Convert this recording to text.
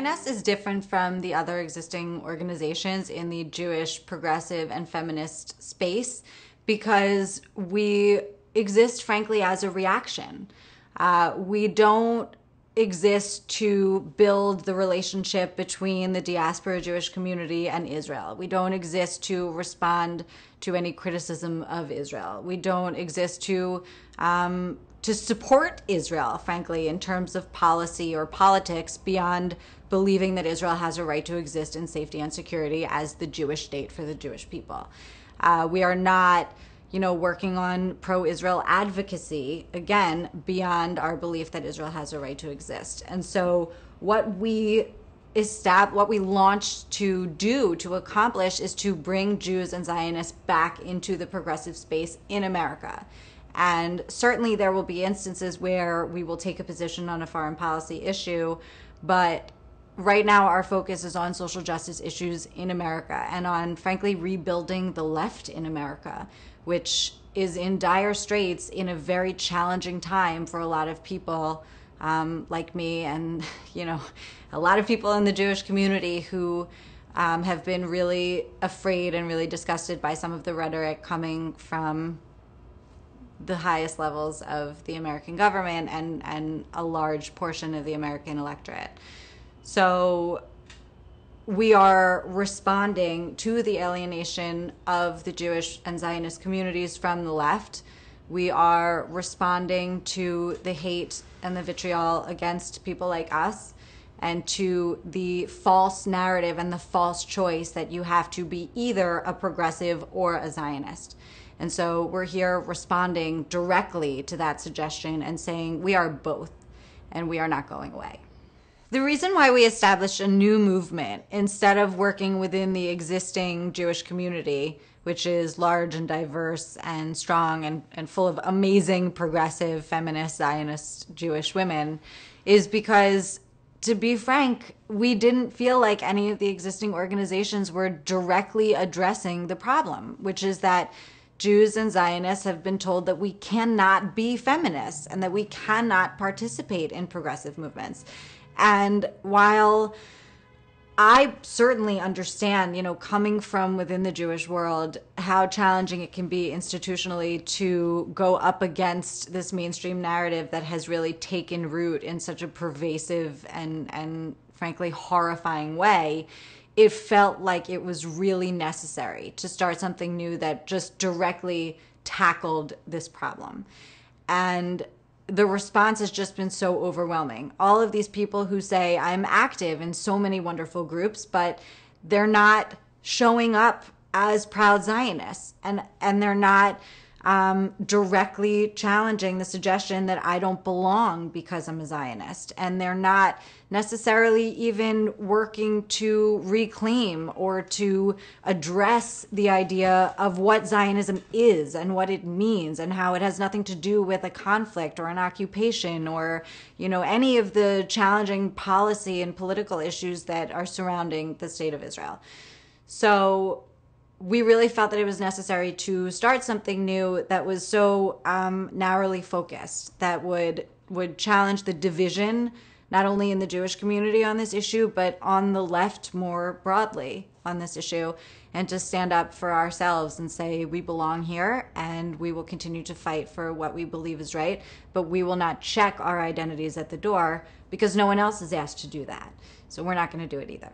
Zioness is different from the other existing organizations in the Jewish progressive and feminist space because we exist, frankly, as a reaction. Uh, we don't exist to build the relationship between the diaspora Jewish community and Israel. We don't exist to respond to any criticism of Israel. We don't exist to um, to support Israel, frankly, in terms of policy or politics beyond believing that Israel has a right to exist in safety and security as the Jewish state for the Jewish people. Uh, we are not you know, working on pro Israel advocacy, again, beyond our belief that Israel has a right to exist. And so, what we estab- what we launched to do to accomplish is to bring Jews and Zionists back into the progressive space in America. And certainly there will be instances where we will take a position on a foreign policy issue, but right now our focus is on social justice issues in America and on frankly rebuilding the left in America which is in dire straits in a very challenging time for a lot of people um, like me and you know a lot of people in the Jewish community who um, have been really afraid and really disgusted by some of the rhetoric coming from the highest levels of the American government and and a large portion of the American electorate. So we are responding to the alienation of the Jewish and Zionist communities from the left. We are responding to the hate and the vitriol against people like us and to the false narrative and the false choice that you have to be either a progressive or a Zionist. And so we're here responding directly to that suggestion and saying we are both and we are not going away. The reason why we established a new movement instead of working within the existing Jewish community, which is large and diverse and strong and, and full of amazing, progressive, feminist, Zionist Jewish women, is because, to be frank, we didn't feel like any of the existing organizations were directly addressing the problem, which is that Jews and Zionists have been told that we cannot be feminists and that we cannot participate in progressive movements. And while I certainly understand, you know, coming from within the Jewish world, how challenging it can be institutionally to go up against this mainstream narrative that has really taken root in such a pervasive and and frankly horrifying way. It felt like it was really necessary to start something new that just directly tackled this problem. And the response has just been so overwhelming. All of these people who say, I'm active in so many wonderful groups, but they're not showing up as proud Zionists and, and they're not um, directly challenging the suggestion that I don't belong because I'm a Zionist. And they're not necessarily even working to reclaim or to address the idea of what Zionism is and what it means and how it has nothing to do with a conflict or an occupation or, you know, any of the challenging policy and political issues that are surrounding the state of Israel. So we really felt that it was necessary to start something new that was so um, narrowly focused that would would challenge the division not only in the Jewish community on this issue but on the left more broadly on this issue and to stand up for ourselves and say we belong here and we will continue to fight for what we believe is right but we will not check our identities at the door because no one else is asked to do that. So we're not going to do it either